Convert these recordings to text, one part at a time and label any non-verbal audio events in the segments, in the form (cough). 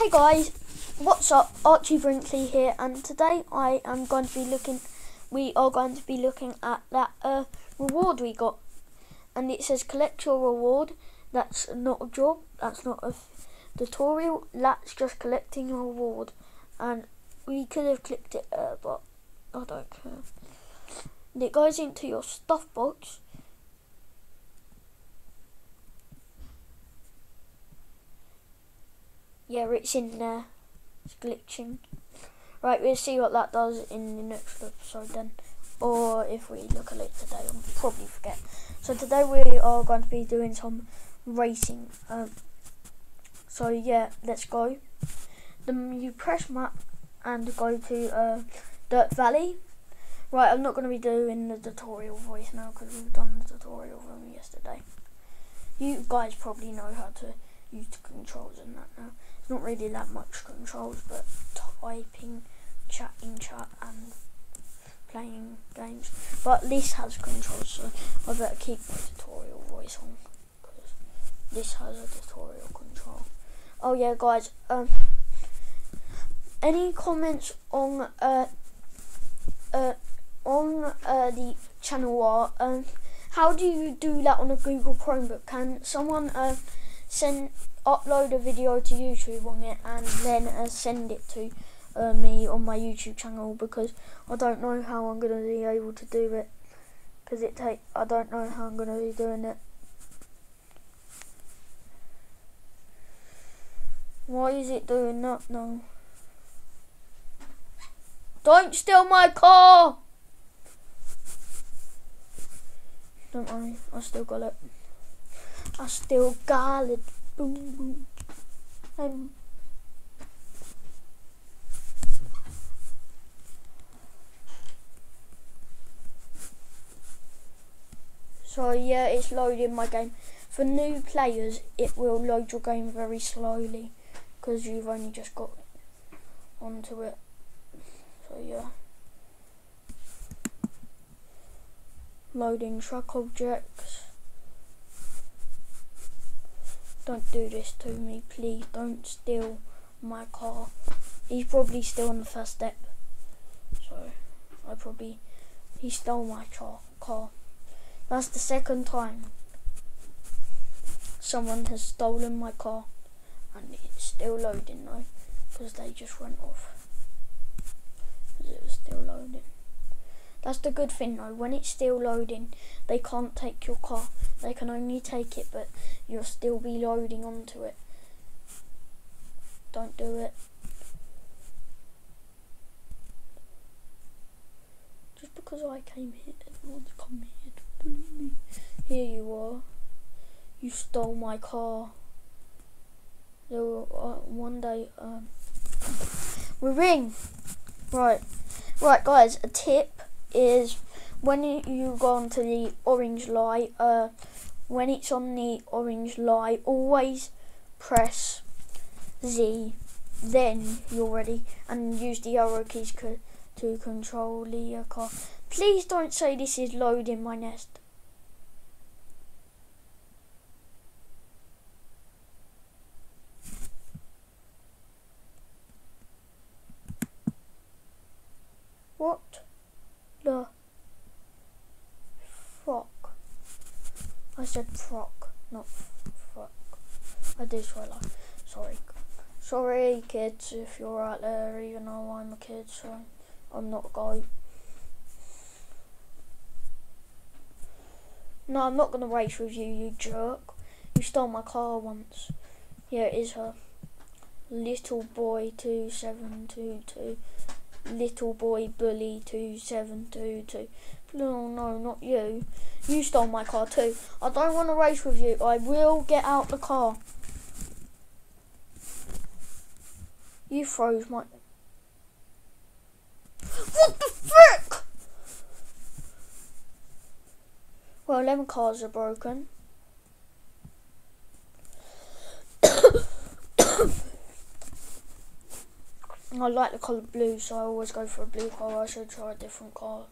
Hey guys, what's up? Archie Brinkley here, and today I am going to be looking. We are going to be looking at that uh, reward we got, and it says collect your reward. That's not a job. That's not a tutorial. That's just collecting your reward, and we could have clicked it, uh, but I don't care. And it goes into your stuff box. Yeah, it's in there. It's glitching. Right, we'll see what that does in the next episode then. Or if we look at it today, I'll probably forget. So today we are going to be doing some racing. Um, so yeah, let's go. Then you press map and go to uh, Dirt Valley. Right, I'm not going to be doing the tutorial voice now because we've done the tutorial from yesterday. You guys probably know how to use controls and that now. It's not really that much controls, but typing, chatting, chat, and playing games. But this has controls, so I better keep my tutorial voice on because this has a tutorial control. Oh yeah, guys. Um, any comments on uh uh on uh the channel art? Um, how do you do that on a Google Chromebook? Can someone uh send upload a video to YouTube on it and then uh, send it to uh, me on my YouTube channel because I don't know how I'm gonna be able to do it because it take I don't know how I'm gonna be doing it. Why is it doing that now? Don't steal my car! Don't worry, I still got it. I still got it. Boom, boom. So yeah, it's loading my game. For new players, it will load your game very slowly because you've only just got onto it. So yeah. Loading truck objects. Don't do this to me, please. Don't steal my car. He's probably still on the first step. So, I probably... He stole my car. car. That's the second time someone has stolen my car. And it's still loading though. Because they just went off. Because it was still loading. That's the good thing though, when it's still loading, they can't take your car. They can only take it, but you'll still be loading onto it. Don't do it. Just because I came here, everyone's come here to bully me. Here you are. You stole my car. There were, uh, one day, um, we ring. Right. Right, guys, a tip is when you go onto the orange light, uh, when it's on the orange light, always press Z, then you're ready, and use the arrow keys co to control the uh, car. Please don't say this is loading my nest. What? the frock. I said frock, not frock. I did swear like, sorry. Sorry kids if you're out there, even though I'm a kid, so I'm not a guy. No, I'm not going to race with you, you jerk. You stole my car once. Yeah, it is her. Little boy 2722 little boy bully 2722. No, no, not you. You stole my car too. I don't want to race with you. I will get out the car. You froze my... What the frick? Well, them cars are broken. (coughs) I like the colour blue, so I always go for a blue car. I should try a different car.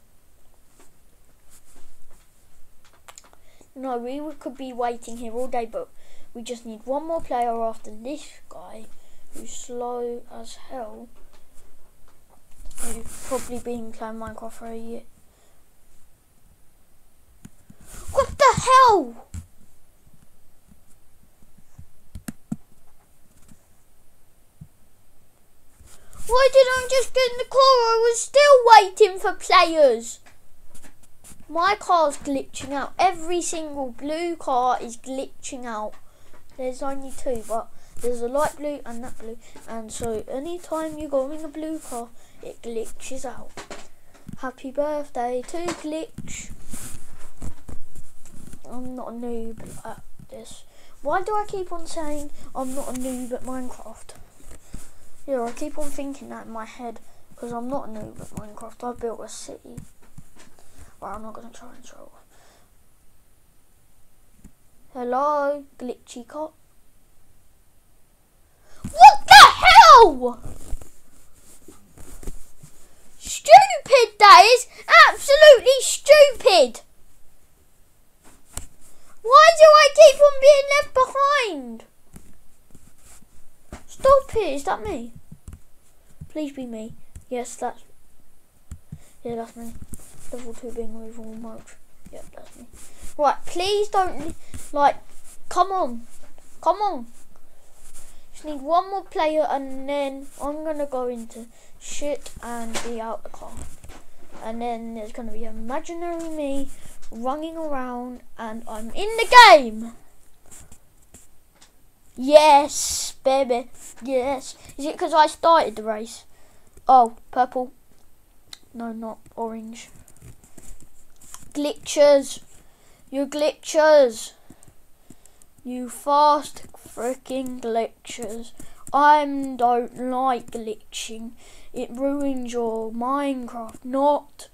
No, we could be waiting here all day, but we just need one more player after this guy who's slow as hell, who's probably been playing Minecraft for a year. What the hell? Why did I just get in the car? I was still waiting for players. My car's glitching out. Every single blue car is glitching out. There's only two, but there's a light blue and that blue. And so anytime you go in a blue car, it glitches out. Happy birthday to Glitch. I'm not a noob at this. Why do I keep on saying I'm not a noob at Minecraft? Yeah, I keep on thinking that in my head because I'm not a noob at Minecraft. I built a city. Well, I'm not going to try and show. Hello, glitchy cop. What the hell? Stupid, that is absolutely stupid. Why do I keep on being left behind? Stop it, is that me? Please be me. Yes, that's... Yeah, that's me. Level 2 being removal mode. Yep, that's me. Right, please don't... Like, come on. Come on. Just need one more player and then I'm to go into shit and be out the car. And then there's to be imaginary me running around and I'm in the game. Yes, baby. Yes. Is it because I started the race? Oh, purple. No, not orange. Glitchers. You glitchers. You fast freaking glitches. I don't like glitching. It ruins your Minecraft. Not.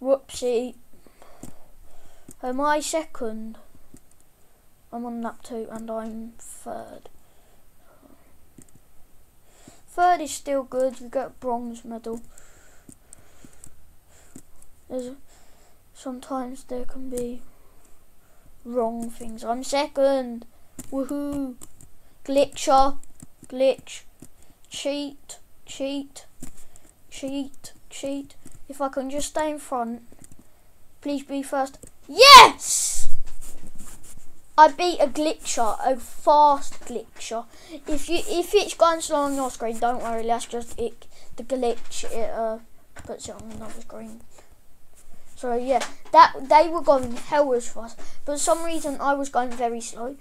Whoopsie. Am I second? I'm on lap two and I'm third. Third is still good, you get bronze medal. There's, sometimes there can be wrong things. I'm second. Woohoo. Glitcher. Glitch. Cheat. Cheat. Cheat. Cheat. If I can just stay in front. Please be first. Yes! I beat a glitcher, a fast glitcher. If you if it's going slow on your screen, don't worry. That's just it. The glitch it uh, puts it on another screen. So yeah, that they were going hell fast, but for some reason I was going very slow.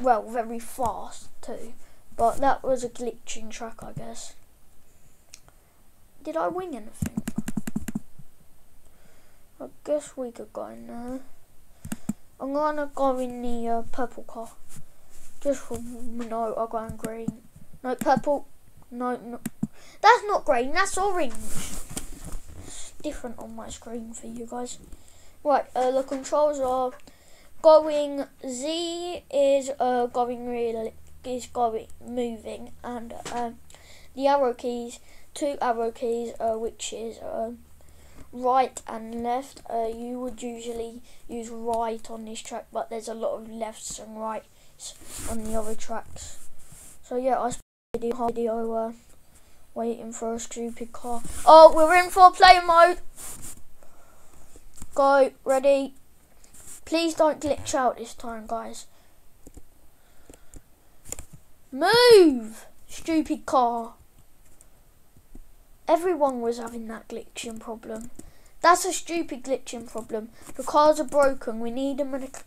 Well, very fast too. But that was a glitching track, I guess. Did I win anything? I guess we could go in there. I'm gonna go in the uh, purple car. Just for no, I'm going green. No purple. No, no, that's not green. That's orange. Different on my screen for you guys. Right, uh, the controls are going. Z is uh, going really is going moving, and uh, the arrow keys, two arrow keys, uh, which is. Uh, right and left. Uh, you would usually use right on this track, but there's a lot of lefts and rights on the other tracks. So yeah, I spent a video uh, waiting for a stupid car. Oh, we're in for player mode. Go, ready. Please don't glitch out this time, guys. Move! Stupid car. Everyone was having that glitching problem. That's a stupid glitching problem. The cars are broken. We need a mechanic.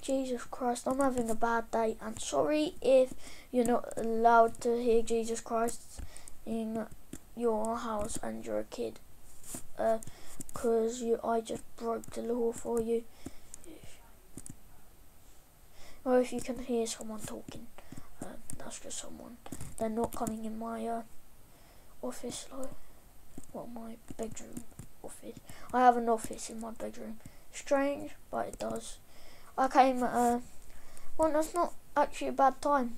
Jesus Christ, I'm having a bad day. I'm sorry if you're not allowed to hear Jesus Christ in your house and you're a kid. Because uh, you, I just broke the law for you. Or if you can hear someone talking that's just someone. They're not coming in my uh, office, like, well, my bedroom office. I have an office in my bedroom. Strange, but it does. I came at uh, well, that's not actually a bad time.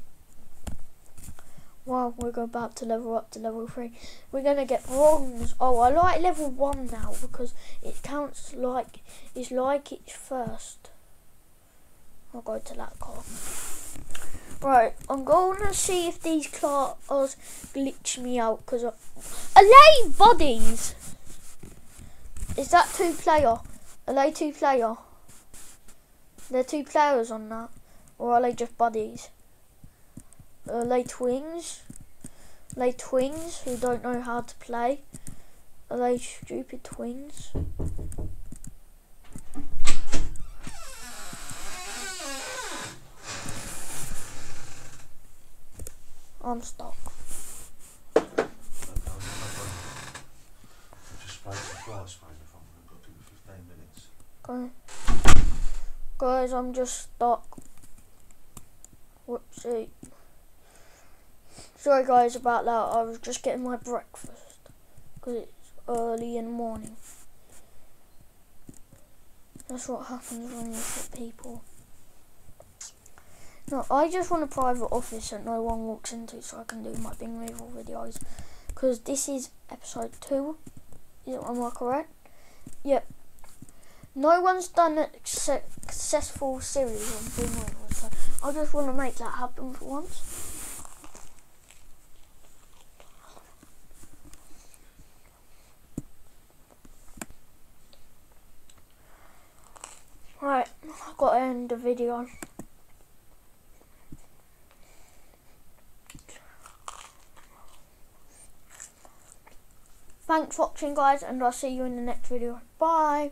Well, we're about to level up to level 3. We're going to get bronze. Oh, I like level 1 now because it counts like, it's like it's first. I'll go to that car. Right, I'm going to see if these cars glitch me out because they bodies? Is that two player? They two player? They're two players on that, or are they just buddies? Uh, are they twins? Are they twins who don't know how to play? Are they stupid twins? I'm stuck. Guys, I'm just stuck. Whoopsie. Sorry guys about that, I was just getting my breakfast. Because it's early in the morning. That's what happens when you hit people. No, I just want a private office that no one walks into so I can do my Bin Weevil videos. Because this is episode 2. Is it, am I correct? Yep. No one's done a successful series on Reveal, so I just want to make that happen for once. Right, I've got to end the video. Thanks for watching guys and I'll see you in the next video. Bye.